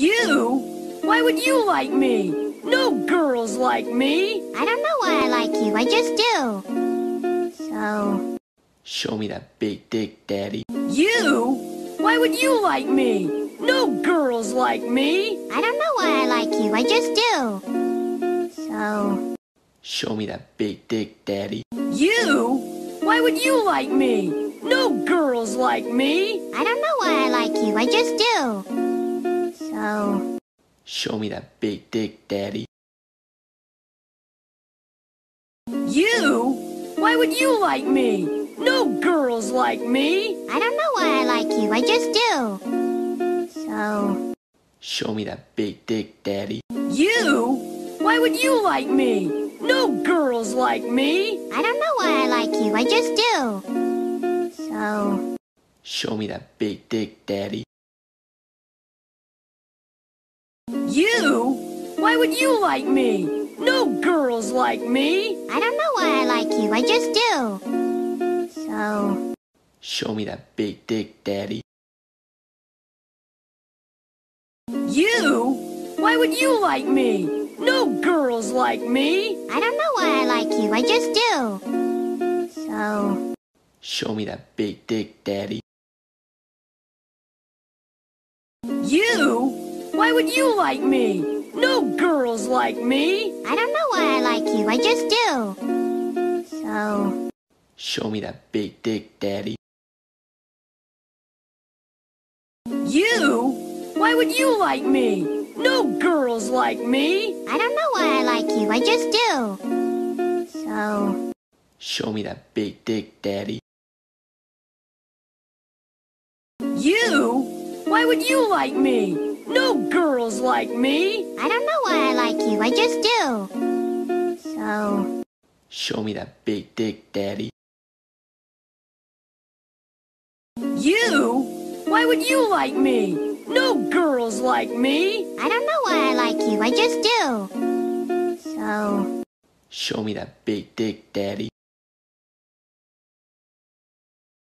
You? Why would you like me? No girls like me. I don't know why I like you. I just do. So. Show me that big dick, daddy. You? Why would you like me? No girls like me. I don't know why I like you. I just do. So. Show me that big dick, daddy. You? Why would you like me? No girls like me. I don't know why I like you. I just do. So. Show me that big dick, daddy. You? Why would you like me? No girls like me. I don't know why I like you. I just do. So. Show me that big dick, daddy. You? Why would you like me? No girls like me. I don't know why I like you. I just do. So. Show me that big dick, daddy. You? Why would you like me? No girls like me. I don't know why I like you. I just do. So. Show me that big dick, daddy. You? Why would you like me? No girls like me. I don't know why I like you. I just do. So. Show me that big dick, daddy. Why would you like me? No girls like me. I don't know why I like you. I just do. So. Show me that big dick, daddy. You? Why would you like me? No girls like me. I don't know why I like you. I just do. So. Show me that big dick, daddy. You? Why would you like me? No girls like me. I don't know why I like you. I just do. So. Show me that big dick, daddy. You? Why would you like me? No girls like me. I don't know why I like you. I just do. So. Show me that big dick, daddy.